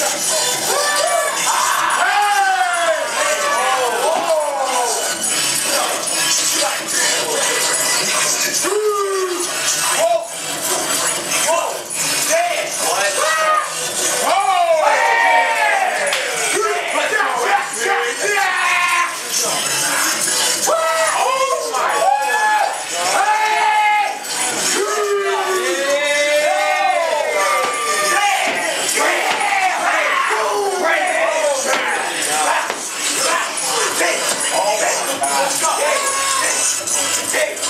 Shut up. Let's go. Hey, hey, hey.